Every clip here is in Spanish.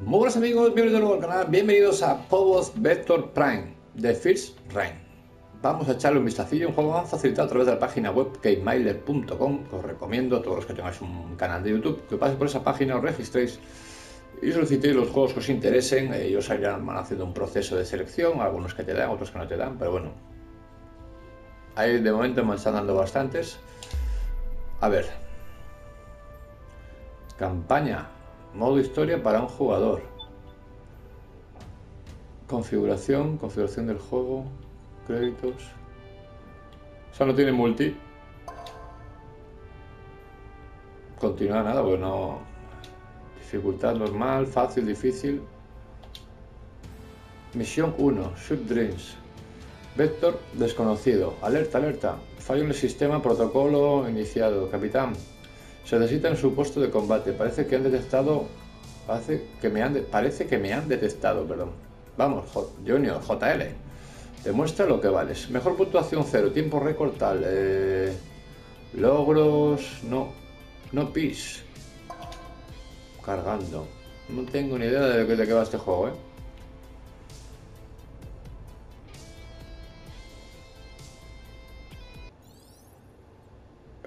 Muy buenos amigos, bienvenidos de nuevo al canal, bienvenidos a Povos Vector Prime de First Rain. Vamos a echarle un vistacillo, un juego más facilitado a través de la página web gamemailer.com, os recomiendo a todos los que tengáis un canal de YouTube, que paséis por esa página, os registréis y solicitéis los juegos que os interesen, ellos irán van haciendo un proceso de selección, algunos que te dan, otros que no te dan, pero bueno. Ahí de momento me están dando bastantes. A ver. Campaña. Modo historia para un jugador. Configuración, configuración del juego, créditos. O no tiene multi. Continuar nada, bueno. Dificultad normal, fácil, difícil. Misión 1, Shoot Dreams. Vector desconocido. Alerta, alerta. Fallo en el sistema, protocolo iniciado. Capitán, se necesita en su puesto de combate. Parece que han detectado. Parece que me han, detectado, perdón. Vamos, Junior, JL. Demuestra lo que vales. Mejor puntuación cero. Tiempo récord tal. Eh, logros. No. No pis. Cargando. No tengo ni idea de, de qué va este juego, eh.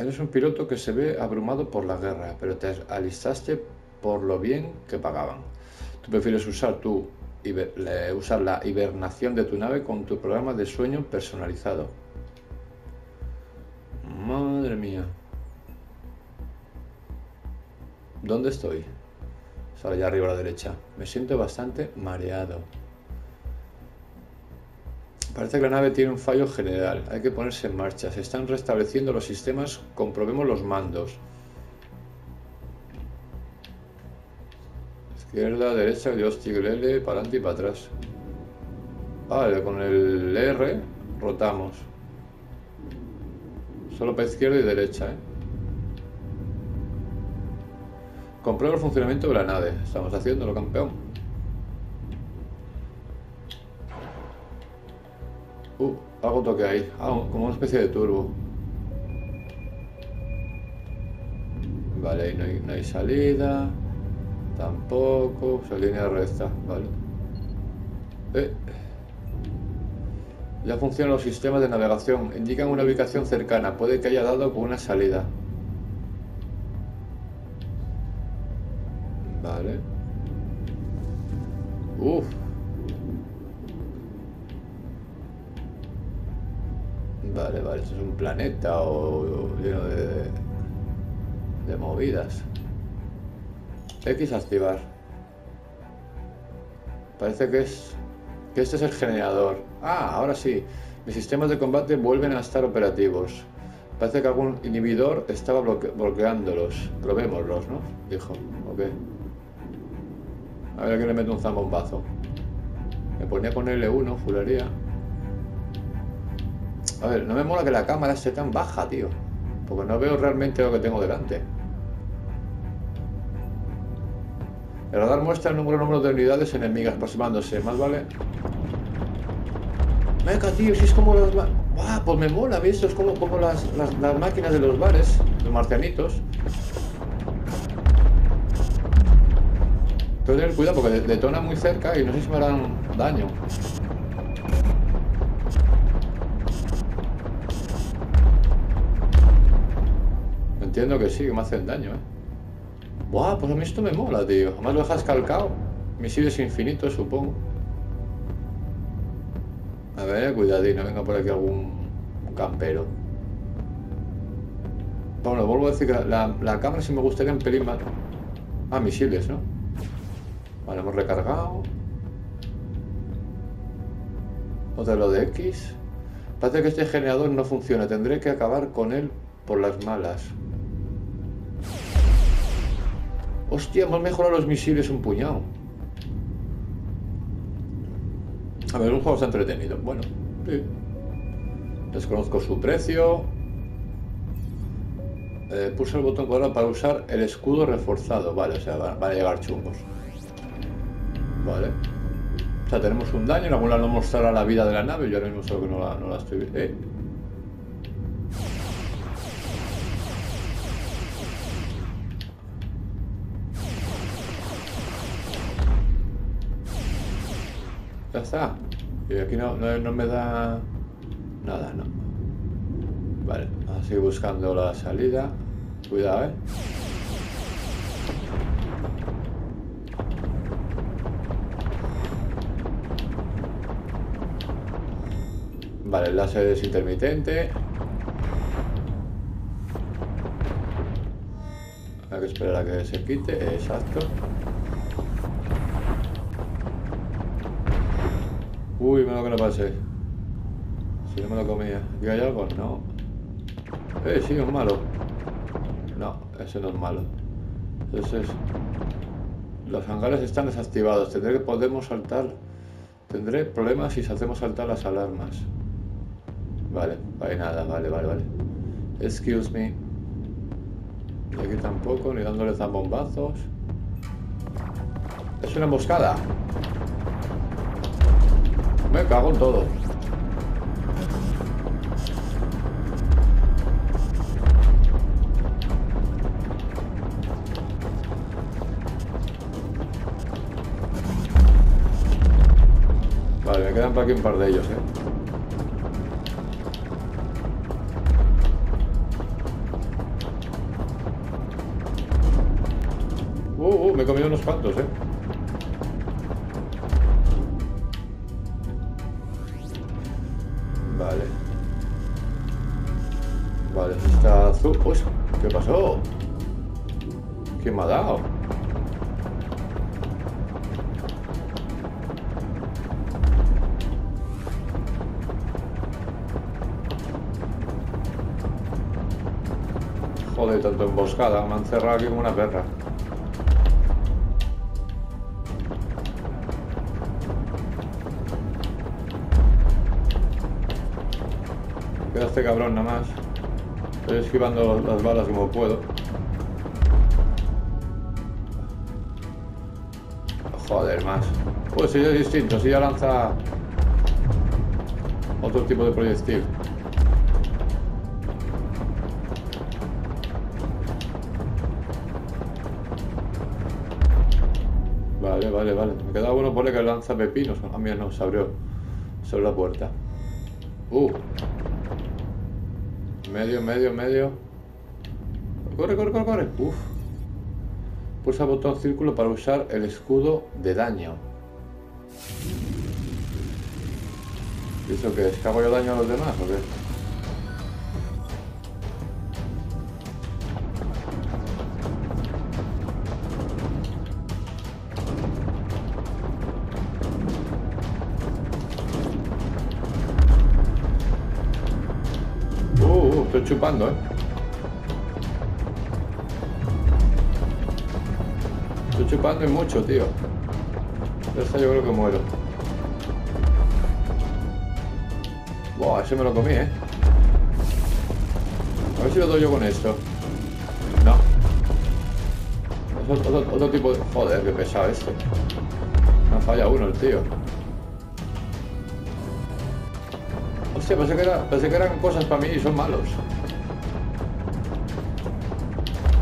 Eres un piloto que se ve abrumado por la guerra, pero te alistaste por lo bien que pagaban. Tú prefieres usar, tu, usar la hibernación de tu nave con tu programa de sueño personalizado. Madre mía. ¿Dónde estoy? Sale allá arriba a la derecha. Me siento bastante mareado. Parece que la nave tiene un fallo general. Hay que ponerse en marcha. Se están restableciendo los sistemas. Comprobemos los mandos. Izquierda, derecha, joystick L, para adelante y para atrás. Vale, con el R rotamos. Solo para izquierda y derecha, ¿eh? Comprueba el funcionamiento de la nave. Estamos haciéndolo, campeón. Uh, algo toque ahí. Ah, como una especie de turbo. Vale, ahí no hay, no hay salida. Tampoco. O sea, línea recta. Vale. Eh. Ya funcionan los sistemas de navegación. Indican una ubicación cercana. Puede que haya dado con una salida. Vale. Uf. Es un planeta o, lleno de, de, movidas. X activar. Parece que es que este es el generador. Ah, ahora sí. Mis sistemas de combate vuelven a estar operativos. Parece que algún inhibidor estaba bloqueándolos. Probémoslos, ¿no? Dijo. Ok. A ver que le meto un zambombazo. Me ponía con L1, fularía. A ver, no me mola que la cámara esté tan baja, tío. Porque no veo realmente lo que tengo delante. El radar muestra el número, número de unidades enemigas aproximándose. Más vale. Meca, tío, si es como las... ¡Buah! Pues me mola, ¿ves? Es como, como las, las, máquinas de los bares, los marcianitos. Tengo que tener cuidado porque detona muy cerca y no sé si me harán daño. Entiendo que sí, que me hacen daño, ¿eh? Buah, pues a mí esto me mola, tío. Además lo dejas calcado. Misiles infinitos, supongo. A ver, cuidadito, venga por aquí algún campero. Bueno, vuelvo a decir que la, la cámara sí me gustaría un pelín más. Ah, misiles, ¿no? Vale, hemos recargado. Otra lo de X. Parece que este generador no funciona. Tendré que acabar con él por las malas. Hostia, hemos mejorado los misiles un puñado. A ver, un juego está entretenido. Bueno, sí. Desconozco su precio. Eh, el botón cuadrado para usar el escudo reforzado. Vale, o sea, van, a llegar chungos. Vale. O sea, tenemos un daño. Algún lado no mostrará la vida de la nave. Yo ahora mismo solo que no la, no la estoy. Eh. Está. Y aquí no, no, no me da nada, no. Vale, vamos a seguir buscando la salida. Cuidado, eh. Vale, el láser es intermitente. Hay que esperar a que se quite, exacto. Uy, menos que no pase. Si no me lo comía. ¿Y hay algo? No. Eh, sí, es malo. No, ese no es malo. Ese es... Los hangares están desactivados. Tendré que podemos saltar. Tendré problemas si hacemos saltar las alarmas. Vale, vale nada, vale, vale, vale. Excuse me. Y aquí tampoco, ni dándole zambombazos. Es una emboscada. Me cago en todo. Vale, me quedan por aquí un par de ellos, ¿eh? Uh, uh, me he comido unos cuantos, ¿eh? Está azul. Uy, ¿qué pasó? ¿Quién me ha dado? Joder, tanto emboscada. Me han cerrado aquí como una perra. Queda este cabrón nada más. Estoy esquivando las balas como puedo. Joder, más. Pues si es distinto, si ya lanza otro tipo de proyectil. Vale, vale, vale. Me queda uno por que lanza pepinos. A mí no, se abrió. Se abrió la puerta. Uh. Medio, medio, medio. Corre, corre, corre, corre. Uf. Pulsa botón círculo para usar el escudo de daño. ¿Y eso? ¿Que hago yo daño a los demás o qué? Estoy chupando, ¿eh? Estoy chupando y mucho, tío. Esta yo creo que muero. Buah, ese me lo comí, ¿eh? A ver si lo doy yo con esto. No. Es otro, otro- otro tipo de... Joder, qué pesado esto. Me ha fallado uno el tío. Hostia, pensé que, eran cosas para mí y son malos.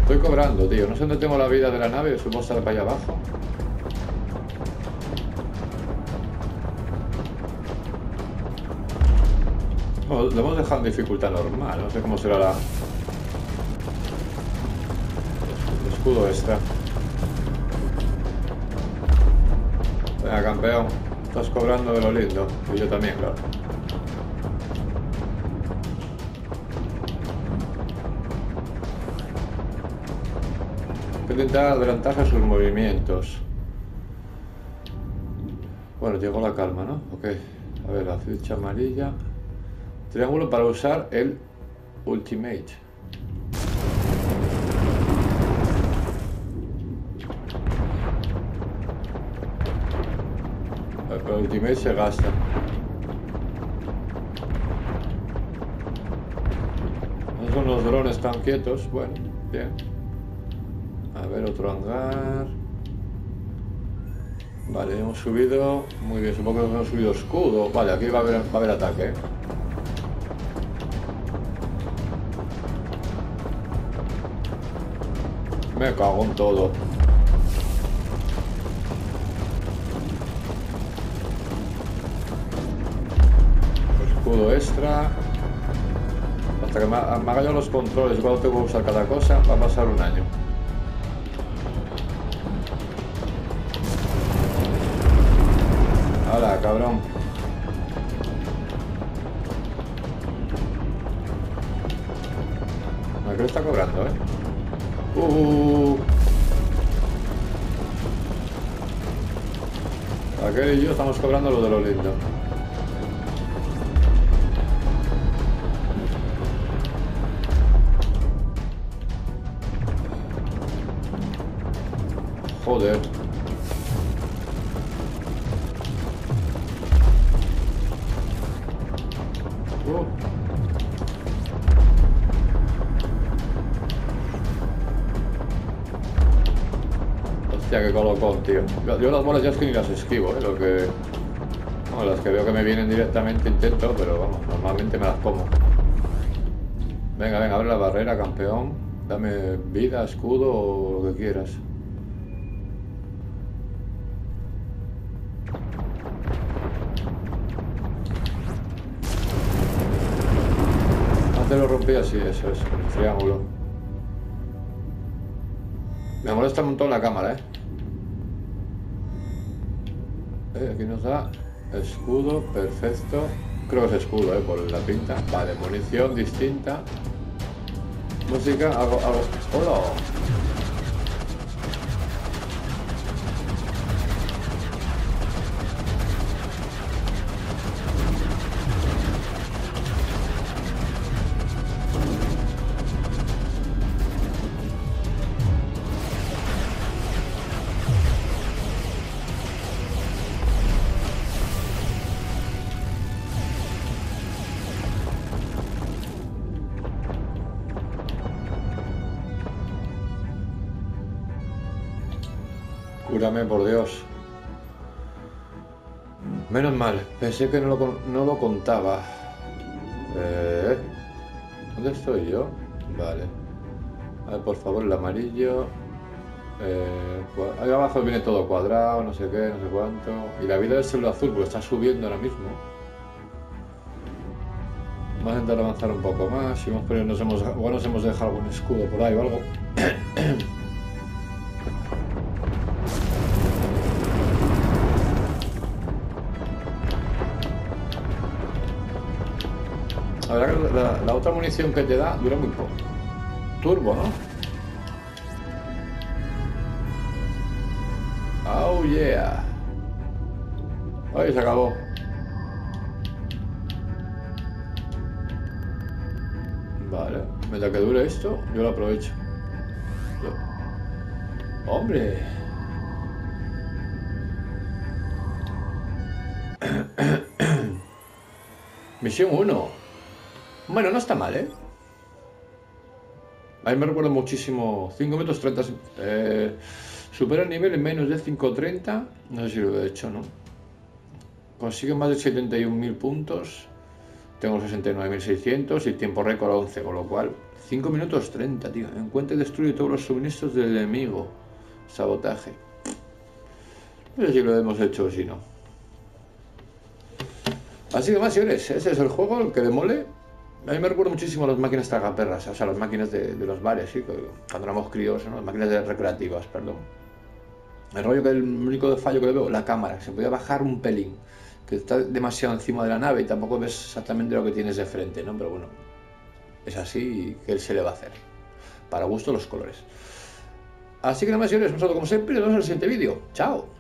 Estoy cobrando, tío. No sé dónde tengo la vida de la nave. Supongo estar para allá abajo. Lo hemos dejado en dificultad normal. No sé cómo será la... El escudo extra. Venga, campeón. Estás cobrando de lo lindo. Y yo también, claro. Intentar adelantarse a sus movimientos. Bueno, llegó la calma, ¿no? Ok. A ver, la ficha amarilla. Triángulo para usar el Ultimate. El Ultimate se gasta. No son los drones tan quietos. Bueno, bien. A ver, otro hangar. Vale, hemos subido. Muy bien, supongo que hemos subido escudo. Vale, aquí va a haber, va a haber ataque. Me cago en todo. escudo extra. Hasta que me, haga yo los controles cuando tengo que usar cada cosa, va a pasar un año. Cabrón. Creo que está cobrando, ¿eh? Uh. Aquel y yo estamos cobrando lo de lo lindo. Joder. Yo, las bolas ya es que ni las esquivo, ¿eh? Lo que... Bueno, las que veo que me vienen directamente intento, pero vamos, normalmente me las como. Venga, venga, abre la barrera, campeón. Dame vida, escudo o lo que quieras. lo rompí así, eso es, el triángulo. Me molesta un montón la cámara, ¿eh? Aquí nos da escudo, perfecto. Creo que es escudo, ¿eh? Por la pinta. Vale, munición distinta. Música, algo, algo... ¡Hola! Cúrame, por Dios. Menos mal, pensé que no lo, contaba. Eh, ¿Dónde estoy yo? Vale. A ver, por favor, el amarillo. Eh, ahí abajo viene todo cuadrado, no sé qué, no sé cuánto. Y la vida es el azul, porque está subiendo ahora mismo. Vamos a intentar avanzar un poco más. Si vamos nos hemos, igual nos hemos dejado algún escudo por ahí o algo. La, otra munición que te da dura muy poco. Turbo, ¿no? Oh yeah. Ay, se acabó. Vale, mientras que dure esto, yo lo aprovecho. ¡Hombre! Misión 1. Bueno, no está mal, ¿eh? A mí me recuerda muchísimo 5 metros 30... Eh, supera el nivel en menos de 5.30. No sé si lo he hecho, ¿no? Consigue más de 71.000 puntos. Tengo 69.600 y tiempo récord 11, con lo cual 5 minutos 30, tío. Encuentra y destruye todos los suministros del enemigo. Sabotaje. No sé si lo hemos hecho o si no. Así que más, señores, ese es el juego, el que le mole. A mí me recuerda muchísimo las máquinas tragaperras, o sea, las máquinas de, los bares, ¿sí? cuando éramos críos, las máquinas recreativas, perdón. El rollo que el único fallo que le veo, la cámara, se podía bajar un pelín, que está demasiado encima de la nave y tampoco ves exactamente lo que tienes de frente, ¿no? Pero bueno, es así que él se le va a hacer. Para gusto los colores. Así que nada más, señores, un saludo como siempre y nos vemos en el siguiente vídeo. ¡Chao!